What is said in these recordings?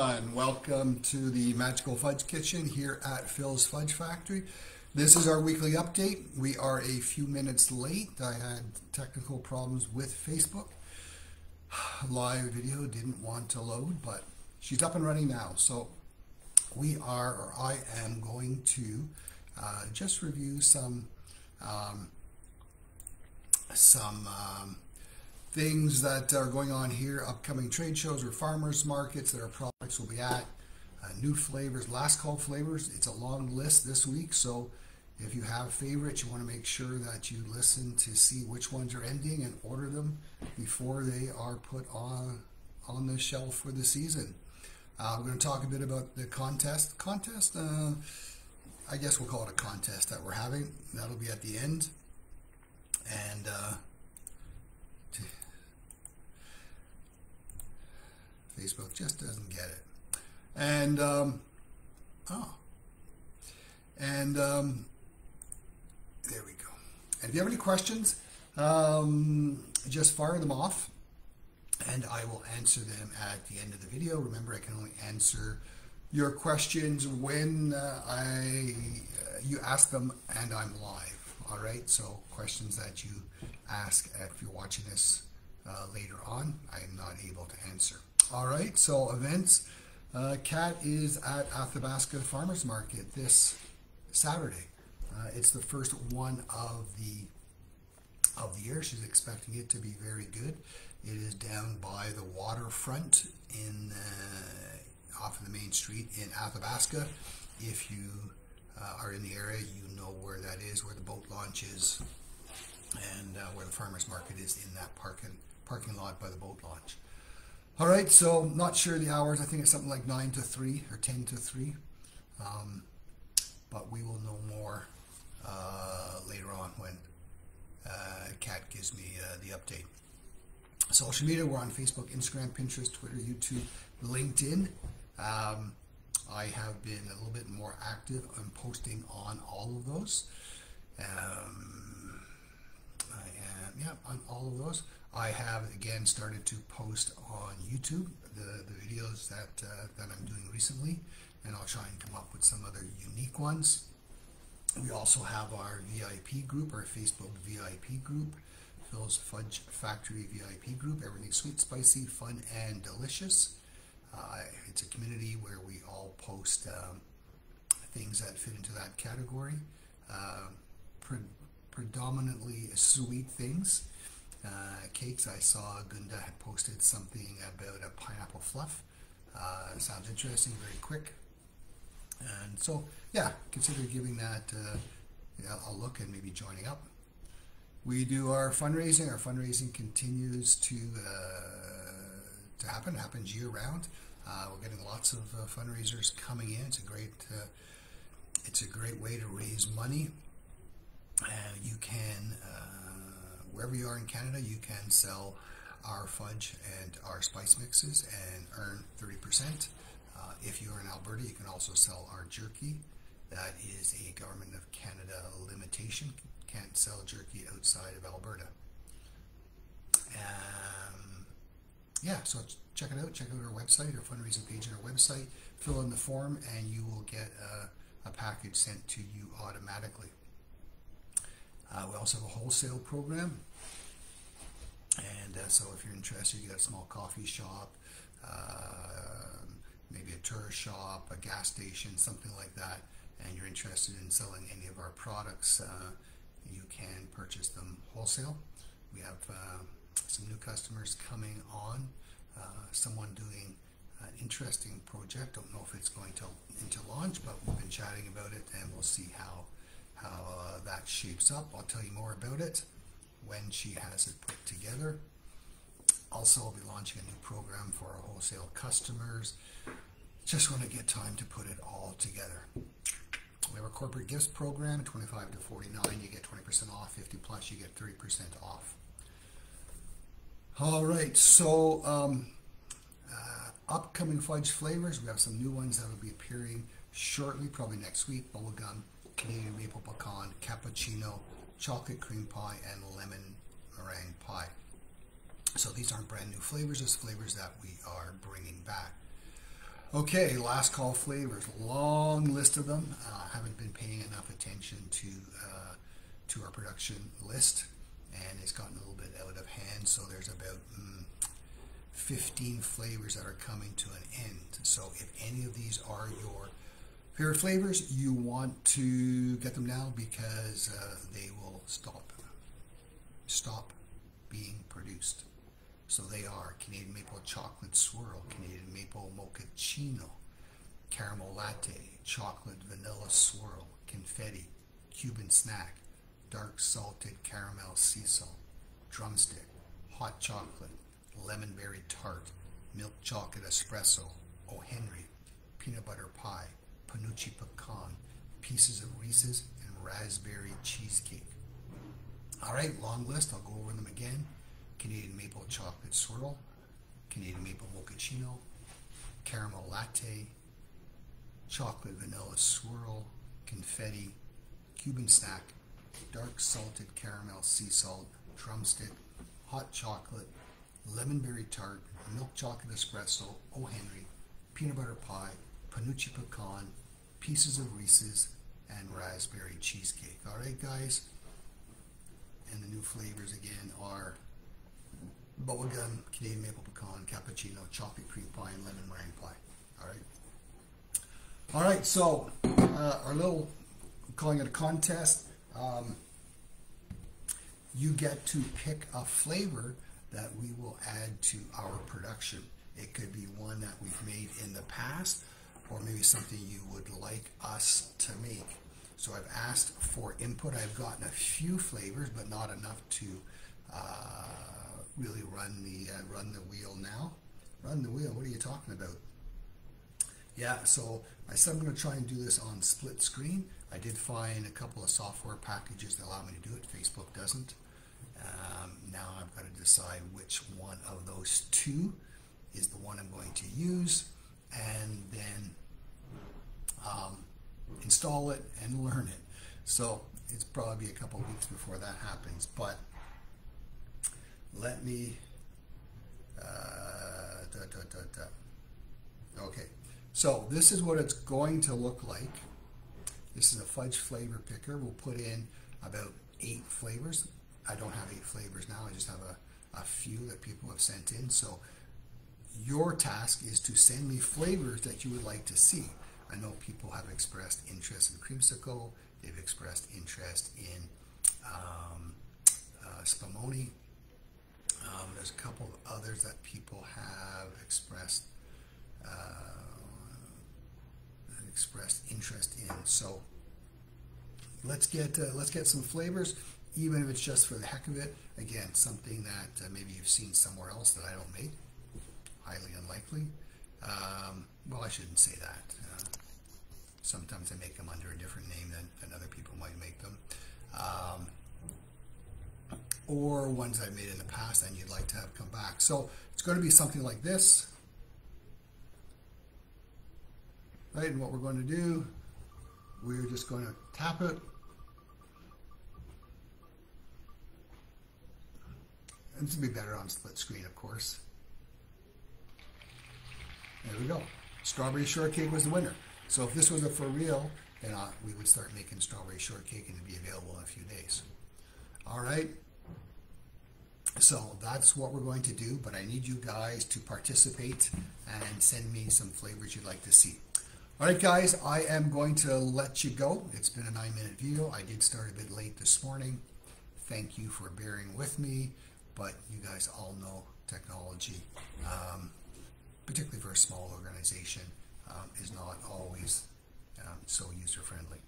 and welcome to the Magical Fudge Kitchen here at Phil's Fudge Factory. This is our weekly update. We are a few minutes late. I had technical problems with Facebook. Live video didn't want to load, but she's up and running now. So we are, or I am going to uh, just review some um, some um, things that are going on here, upcoming trade shows or farmers markets that our products will be at, uh, new flavors, last call flavors. It's a long list this week, so if you have favorites, you want to make sure that you listen to see which ones are ending and order them before they are put on on the shelf for the season. Uh, we're going to talk a bit about the contest. Contest, uh, I guess we'll call it a contest that we're having. That'll be at the end. And Facebook just doesn't get it. And, um, oh, and um, there we go. And if you have any questions, um, just fire them off and I will answer them at the end of the video. Remember, I can only answer your questions when uh, I uh, you ask them and I'm live. All right, so questions that you ask if you're watching this uh, later on, I am not able to answer. All right, so events. Uh, Kat is at Athabasca Farmers Market this Saturday. Uh, it's the first one of the of the year. She's expecting it to be very good. It is down by the waterfront in uh, off of the main street in Athabasca. If you uh, are in the area, you know where that is, where the boat launch is, and uh, where the farmers market is in that parking parking lot by the boat launch. All right, so not sure the hours. I think it's something like 9 to 3 or 10 to 3. Um, but we will know more uh, later on when uh, Kat gives me uh, the update. Social media, we're on Facebook, Instagram, Pinterest, Twitter, YouTube, LinkedIn. Um, I have been a little bit more active on posting on all of those. Um, I am, yeah, on all of those. I have again started to post on YouTube the, the videos that uh, that I'm doing recently, and I'll try and come up with some other unique ones. We also have our VIP group, our Facebook VIP group, Phil's Fudge Factory VIP group. Everything sweet, spicy, fun, and delicious. Uh, it's a community where we all post um, things that fit into that category. Uh, pre predominantly sweet things uh, cakes. I saw Gunda had posted something about a pineapple fluff. Uh, sounds interesting, very quick. And so, yeah, consider giving that uh, a look and maybe joining up. We do our fundraising. Our fundraising continues to uh, to happen. It happens year round. Uh, we're getting lots of uh, fundraisers coming in. It's a great it's a great way to raise money. And you can wherever you are in Canada, you can sell our fudge and our spice mixes and earn 30%. Uh, if you are in Alberta, you can also sell our jerky. That is a Government of Canada limitation. Can't sell jerky outside of Alberta. Um, yeah, so check it out. Check out our website, our fundraising page on our website. Fill in the form, and you will get a, a package sent to you automatically. Uh, we also have a wholesale program. And uh, so if you're interested, you got a small coffee shop, uh, maybe a tourist shop, a gas station, something like that, and you're interested in selling any of our products, uh, you can purchase them wholesale. We have uh, some new customers coming on, uh, someone doing an interesting project. Don't know if it's going to into launch, but we've been chatting about it, and we'll see how how uh, that shapes up. I'll tell you more about it when she has it put together. Also, I'll be launching a new program for our wholesale customers. Just want to get time to put it all together. We have a corporate gifts program, 25 to 49, you get 20% off, 50 plus, you get 30% off. All right, so um, uh, upcoming fudge flavors, we have some new ones that will be appearing shortly, probably next week. Bubblegum, Canadian maple pecan, cappuccino, chocolate cream pie, and lemon meringue pie. So these aren't brand new flavors, just flavors that we are bringing back. Okay, last call flavors. Long list of them. Uh, haven't been paying enough attention to uh, to our production list, and it's gotten a little bit out of hand. So there's about mm, 15 flavors that are coming to an end. So if any of these are your favorite flavors, you want to get them now because uh, they will stop stop being produced. So they are Canadian Maple Chocolate Swirl, Canadian Maple Mochaccino, Caramel Latte, Chocolate Vanilla Swirl, Confetti, Cuban Snack, Dark Salted Caramel Sea Salt, Drumstick, Hot Chocolate, Lemon Berry Tart, Milk Chocolate Espresso, O. Henry, Peanut Butter Pie, Penuche Pecan, Pieces of Reese's, and Raspberry Cheesecake. All right, long list. I'll go over them again. Canadian Maple Chocolate Swirl, Canadian Maple Mochaccino, Caramel Latte, Chocolate Vanilla Swirl, Confetti, Cuban Snack, Dark Salted Caramel Sea Salt, Drumstick, Hot Chocolate, Lemon Berry Tart, Milk Chocolate Espresso, O. Henry, Peanut Butter Pie, Penuche Pecan, Pieces of Reese's, and Raspberry Cheesecake. All right, guys? And the new flavors again are bubblegum, Canadian maple pecan, cappuccino, chocolate cream pie, and lemon meringue pie. All right. All right. So uh, our little calling it a contest. Um, you get to pick a flavor that we will add to our production. It could be one that we've made in the past, or maybe something you would like us to make. So I've asked for input. I've gotten a few flavors, but not enough to uh, really run the uh, run the wheel now. Run the wheel. What are you talking about? Yeah, so I said I'm going to try and do this on split screen. I did find a couple of software packages that allow me to do it. Facebook doesn't. Um, now I've got to decide which one of those two is the one I'm going to use, and then um, install it and learn it. So it's probably a couple weeks before that happens. But let me. Uh, da, da, da, okay, so this is what it's going to look like. This is a fudge flavor picker. We'll put in about eight flavors. I don't have eight flavors now. I just have a, a few that people have sent in. So your task is to send me flavors that you would like to see. I know people have expressed interest in creamsicle. They've expressed interest in um, uh, spumoni. Um, there's a couple of others that people have expressed uh, expressed interest in. So let's get uh, let's get some flavors, even if it's just for the heck of it. Again, something that uh, maybe you've seen somewhere else that I don't make. Unlikely. Um, well, I shouldn't say that. Uh, sometimes I make them under a different name than, than other people might make them. Um, or ones I've made in the past and you'd like to have come back. So it's going to be something like this. Right, and what we're going to do, we're just going to tap it. And this would be better on split screen, of course. There we go. Strawberry shortcake was the winner. So if this was a for real, then uh, we would start making strawberry shortcake and it'd be available in a few days. All right. So that's what we're going to do, but I need you guys to participate and send me some flavors you'd like to see. All right, guys, I am going to let you go. It's been a nine minute video. I did start a bit late this morning. Thank you for bearing with me, but you guys all know technology, um, particularly for a small organization, um, is not always um, so user friendly.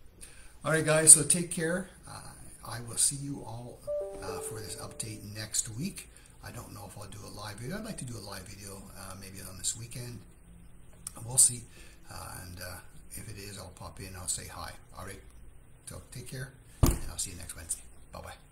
All right, guys, so take care. Uh, I will see you all uh, for this update next week. I don't know if I'll do a live video. I'd like to do a live video uh, maybe on this weekend. We'll see. Uh, and uh, if it is, I'll pop in. I'll say hi. All right. So take care, and I'll see you next Wednesday. Bye bye.